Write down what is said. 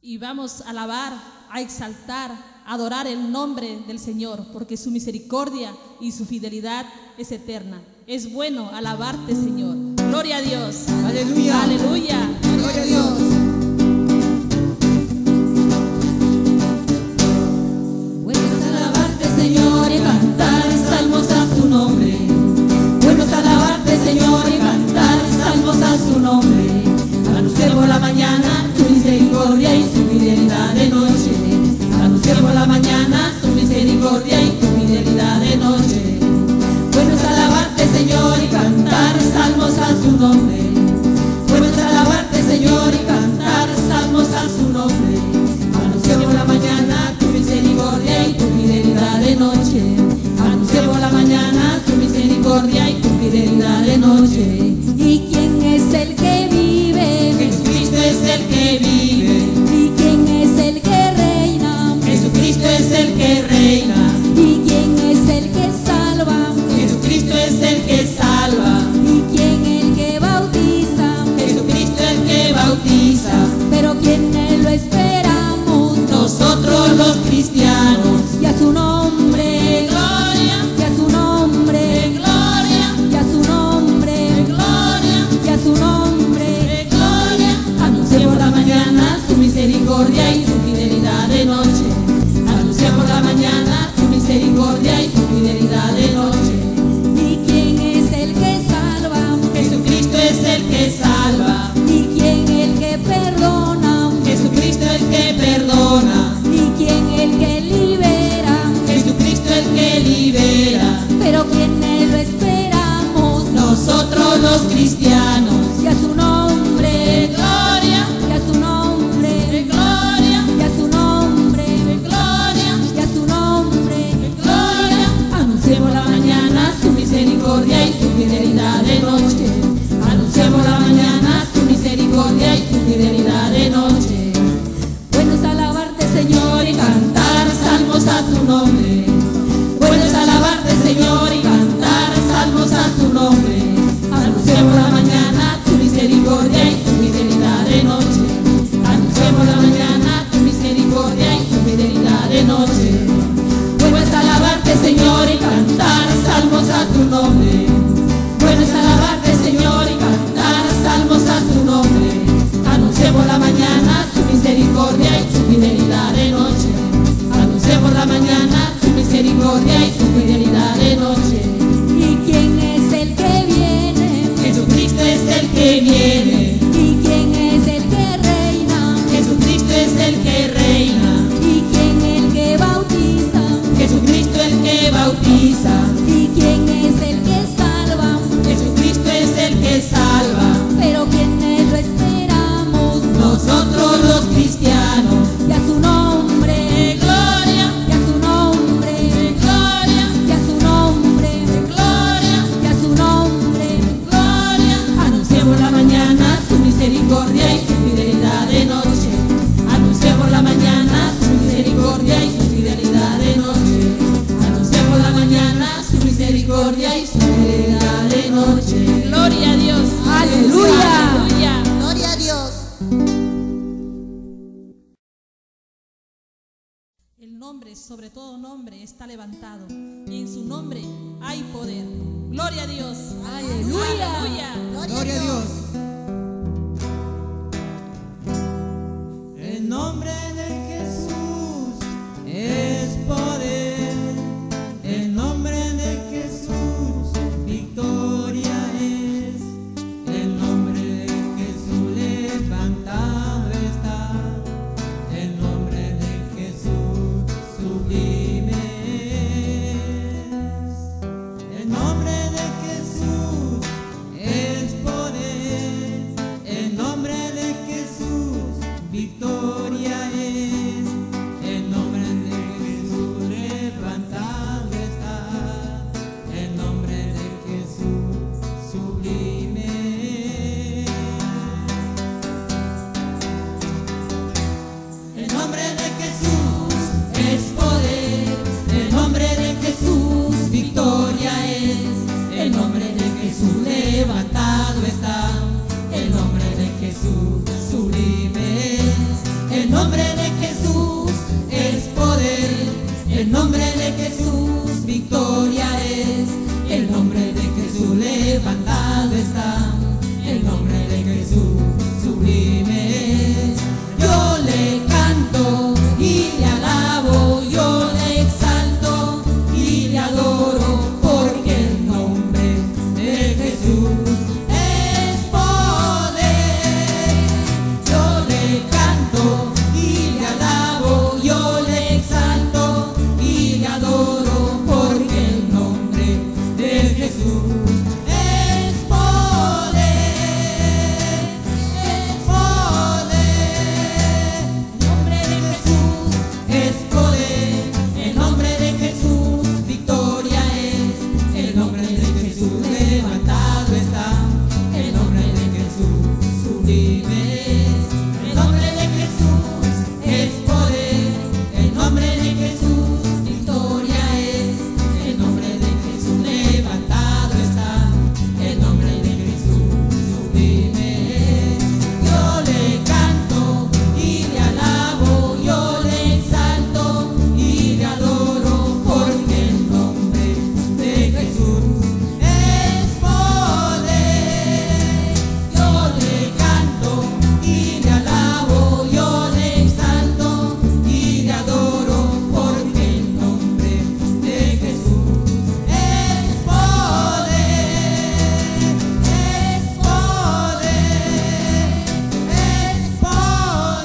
y vamos a alabar, a exaltar, a adorar el nombre del Señor, porque su misericordia y su fidelidad es eterna. Es bueno alabarte, Señor. Gloria a Dios. Aleluya. Aleluya. Su nombre. Alabarte, Señor, y cantar salmos a su nombre. Anuncié por la mañana tu misericordia y tu fidelidad de noche. Anuncié por la mañana tu misericordia y tu fidelidad de noche. ¿Y quién es el que vive? Jesucristo es el que vive. ¿Y quién es el que reina? Jesucristo es el que reina. Nosotros los cristianos. Y a su nombre, gloria. Y a su nombre, gloria. Y a su nombre, gloria. Y a su nombre, gloria. Anuncié por la mañana su misericordia y su fidelidad de noche. Anuncié por la mañana su misericordia y su fidelidad de noche. Bueno es alabarte, Señor, y cantar salmos a tu nombre. Fidelidad de noche. Misericordia y fidelidad de noche. Gloria a Dios. Aleluya. Aleluya. Gloria a Dios. El nombre, sobre todo nombre, está levantado. Y en su nombre hay poder. Gloria a Dios. Aleluya. Aleluya. Gloria a Dios. Jesús levantado está, el nombre de Jesús sublime el nombre de Jesús es poder, el nombre de Jesús victoria.